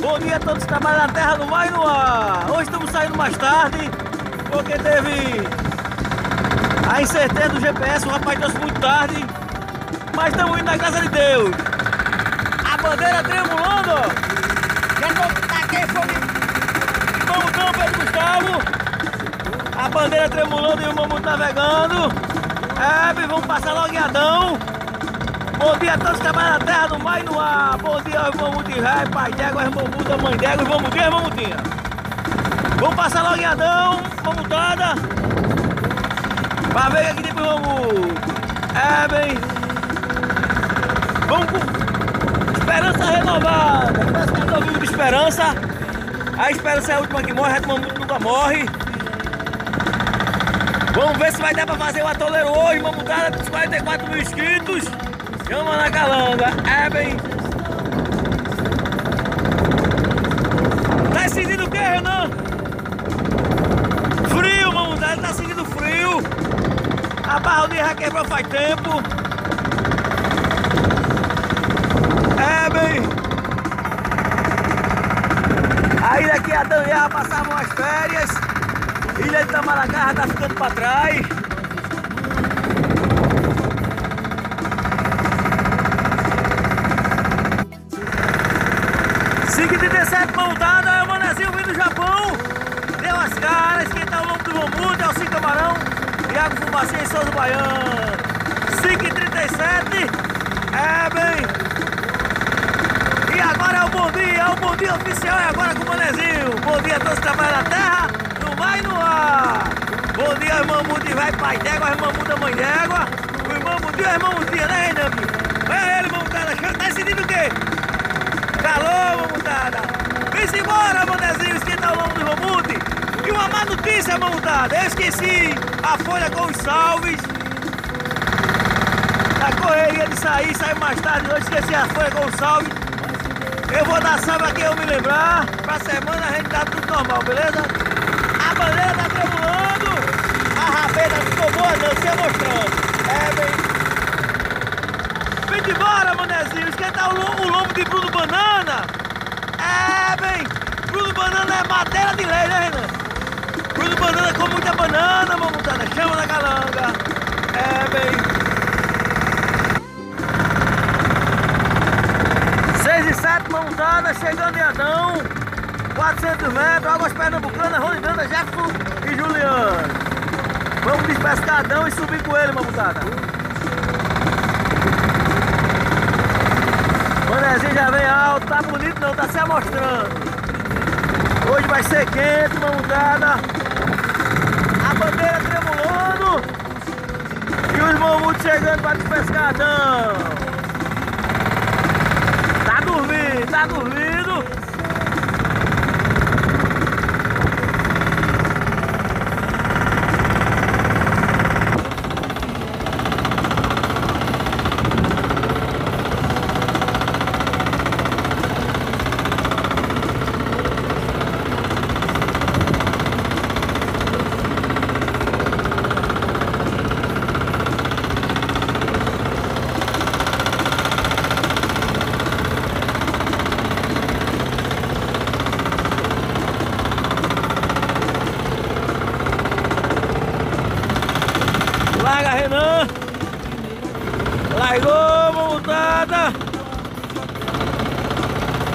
Bom dia a todos que trabalham na terra, no mar e no ar. Hoje estamos saindo mais tarde, porque teve a incerteza do GPS, o rapaz trouxe muito tarde. Mas estamos indo na casa de Deus. A bandeira tremulando. Já tô taquei fogo Mamutão, Pedro Gustavo. A bandeira tremulando e o Mamuto navegando. É, vamos passar logo em Adão. Bom dia a todos que trabalham na terra, no mar e no ar. Bom dia mamutos de ré, pai d'égua, irmão muda, mãe d'égua, irmão mudinha, irmão mudinha. Vamos passar logo em Adão, mamutada. Pra ver aqui tipo vamos. É, bem. Vamos com esperança renovada. Pescador vivo de esperança. A esperança é a última que morre, a mamuto nunca morre. Vamos ver se vai dar pra fazer o atoleiro hoje, mamutada, com os 44 mil inscritos. Chama na calanga, é bem. Tá sentindo o que, Renan? Frio, mamutada, tá sentindo frio. A barra de já quebrou faz tempo. É bem. Aí daqui a Danha passavam as férias. Ilha de Tamaracá já tá ficando pra trás. Cinco e 37 montada, é o Manezinho vindo do Japão. Deu as caras, quem tá ao longo do Mamuto é o Cinco Camarão. Iago Fumacinha e Souza Baiano. 5 e 37 é bem. E agora é o bom dia, é o bom dia oficial, é agora com o Manezinho. Bom dia a todos que trabalham na terra, no mar e no ar. Bom dia, irmão Mude, vai pai d'égua, irmão Muda, mãe d'égua. O irmão Mude, o irmão Mude, né, Renan? Olha ele, irmão Mutada, tá decidindo o quê? Calor, mamutada! Vem-se embora, manezinho, esquenta o lombo do mamute! E uma má notícia, mamutada! Eu esqueci a folha salves! Na correria de sair, sair mais tarde, eu esqueci a folha salves! Eu vou dar salve aqui eu me lembrar, pra semana a gente tá tudo normal, beleza? A bandeira tá tremulando, a rabeira não ficou boa não, se mostrando! Vem embora, manezinho, esquentar o, o lombo de Bruno Banana. É, bem, Bruno Banana é madeira de lei, né, Renan? Bruno Banana com muita banana, mamutada, chama na calanga. É, bem. Seis e sete, mamutada, chegando em Adão. 400 metros, Águas Pernambucanas, Rolindana, Jefferson e Juliano. Vamos despescar Adão e subir com ele, mamutada. Manezinho já vem alto, tá bonito não, tá se amostrando. Hoje vai ser quente, uma mudada. A bandeira tremulando. E os mamutos chegando para despescadão. Tá dormindo, tá dormindo. Largou, montada.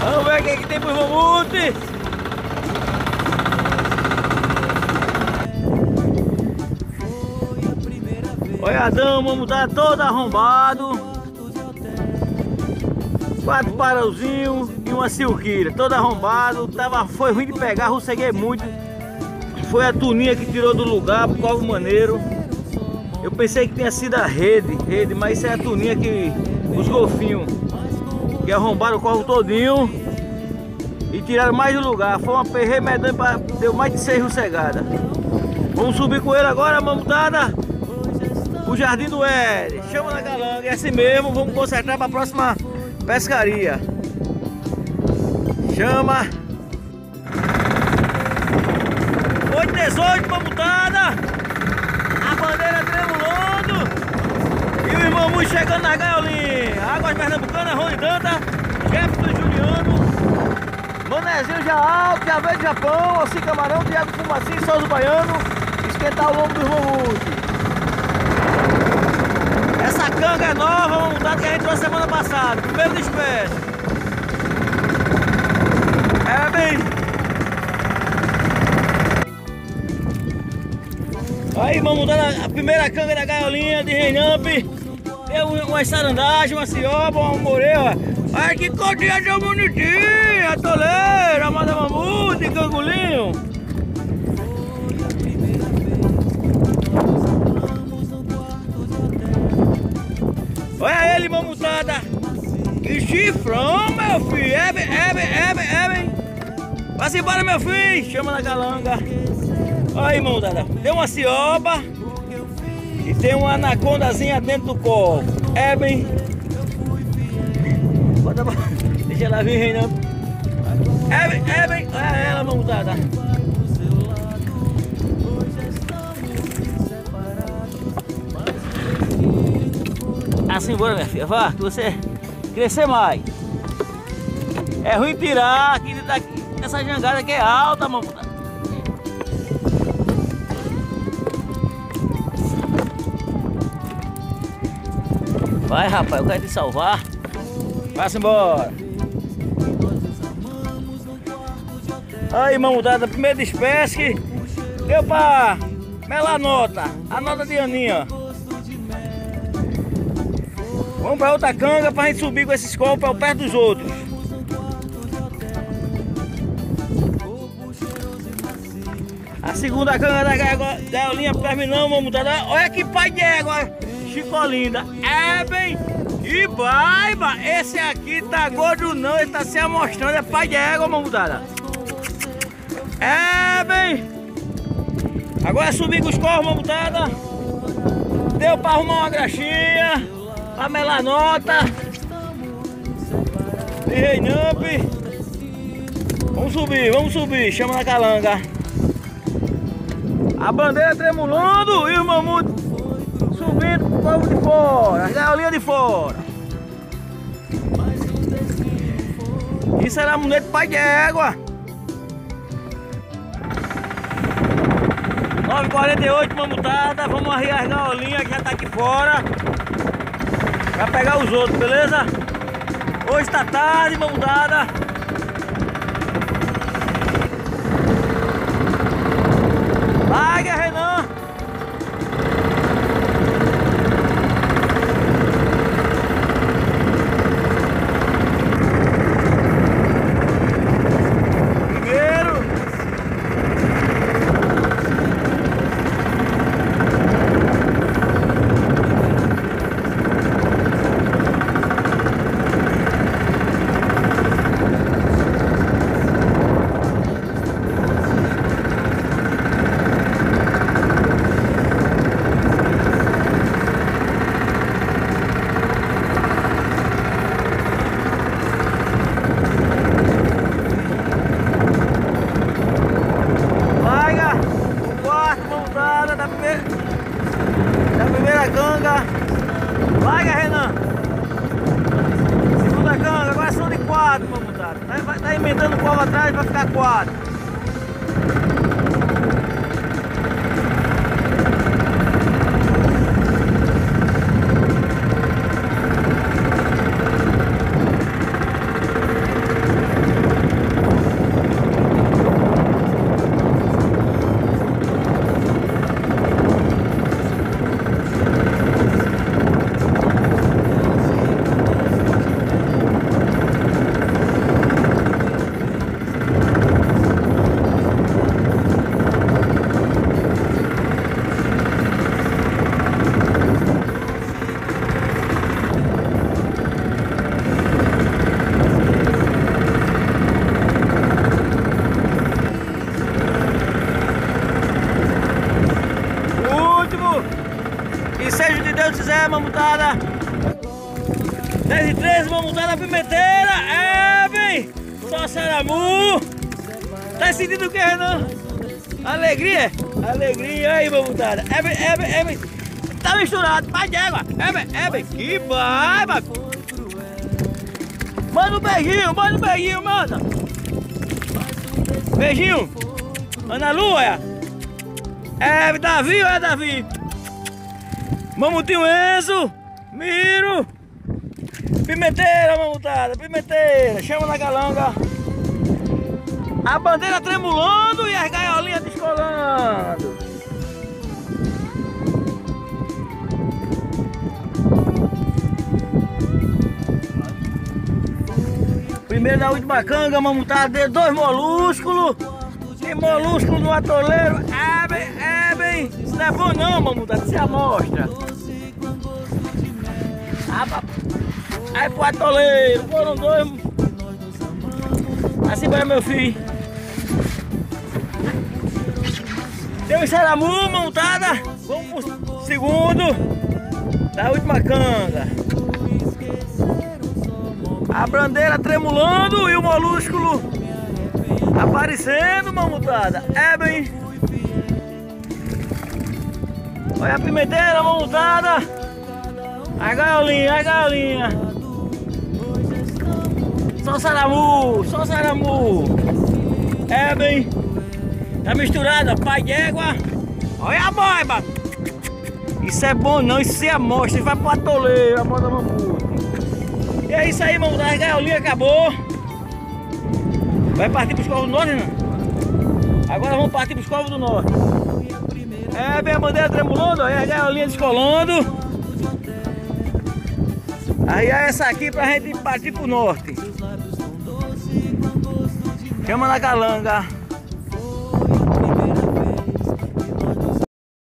Vamos ver o que, que tem. Olha a dama, montada toda arrombado. Quatro parauzinhos e uma silqueira, toda arrombado. Tava, foi ruim de pegar, rosseguei muito. Foi a tuninha que tirou do lugar, por causa maneiro. Eu pensei que tinha sido a rede, rede, mas isso é a tuninha que os golfinhos que arrombaram o corvo todinho e tiraram mais do lugar. Foi uma perreira medonha, deu mais de seis rossegadas. Vamos subir com ele agora, mamutada. O Jardim do L. Chama na galanga, é assim mesmo. Vamos consertar para a próxima pescaria. Chama. 818, mamutada. Bandeira tremulando. E o irmão Mui chegando na gaiolinha. Águas Pernambucanas, Rony Danta, Jefferson Juliano. pezinho já alto, já veio do Japão, assim camarão, Diego Fumacinho, Souza Baiano, esquentar o lombo dos mamutos. Essa canga é nova, um dado que a gente trouxe semana passada, primeiro de espécie. É bem. Aí vamos mudar a primeira canga da gaiolinha de Reinamp. Tem uma sarandagem, uma cioba, uma moreia. Ai que cordinha tão bonitinha, toleira, manda mamute, cangulinho. Olha ele, mamutada. Que chifrão, meu filho. Bem, é, bem, é, bem, é, bem. Vai-se embora, meu filho. Chama na galanga. Olha aí, mamutada. Tem uma cioba. E tem uma anacondazinha dentro do colo. É bem. Bota, deixa ela vir, reinando. É bem, é bem. Olha ela, mamutada. Assim, embora, minha filha. Vá, que você crescer mais. É ruim tirar aqui daqui. Essa jangada aqui é alta, mamãe. Vai, rapaz, eu quero te salvar. Passa embora. Aí, mamudada, primeira espécie deu pra melanota. A nota de aninha. Vamos pra outra canga pra gente subir com esses copos perto dos outros. A segunda canga da gaiolinha terminamos, vamos mudar. Olha que pai de égua, Chicolinda. É bem, que baiba. Esse aqui tá gordo não, ele tá se amostrando. É pai de égua, mamudada. É bem. Agora subir com os corros, mamudada. Deu pra arrumar uma graxinha. A melanota. E Reinamp. Vamos subir, vamos subir. Chama na calanga. A bandeira tremulando e o mamute povo de fora, as gaiolinhas de fora. Isso era mulher pai de égua. 9h48, mamutada. Vamos arriar as gaiolinhas que já tá aqui fora. Pra pegar os outros, beleza? Hoje tá tarde, mamudada. Vai, Renan! Primeiro! Larga o quarto montada da primeira, da primeira canga. Larga, Renan. Segunda canga, agora são de quatro, montada. Tá, vai- tá emendando o covo atrás pra ficar quatro. O último. E seja de Deus quiser, mamutada. 10 e 13, mamutada pimenteira. É, bem. Só saramu. Tá sentindo o que, Renan? Alegria? Alegria aí, mamutada. É bem, é bem, é. Tá misturado, pai de égua. É bem, é. Que baiba. Manda um beijinho, manda um beijinho, manda. Beijinho. Ana Lua, é? É Davi ou é Davi? Mamutinho Enzo. Miro. Pimenteira, mamutada. Pimenteira. Chama na galanga. A bandeira tremulando e as gaiolinhas descolando. Primeiro na última canga, mamutada de dois molúsculos. Tem molúsculo no atoleiro. É bem. Isso não é bom não, mamutada. Isso é amostra. Aí pro atoleiro. Foram dois. Assim vai meu filho. Tem um xaramu montada. Vamos pro segundo. Da última canga. A bandeira tremulando e o molúsculo aparecendo, mamutada. É bem. Olha a pimenteira montada. A gaiolinha, a gaiolinha. Só saramu, só saramu. É bem. Tá misturada, pai de égua. Olha a boiba. Isso é bom não, isso é amostra. Vai pro atoleiro, a moda mamute. E é isso aí, mano. A gaiolinha acabou. Vai partir pros covos do norte, não? Agora vamos partir pros covos do norte. É, bem a bandeira tremulando, aí a gaiolinha descolando. Aí é essa aqui pra gente partir pro norte. Chama na calanga.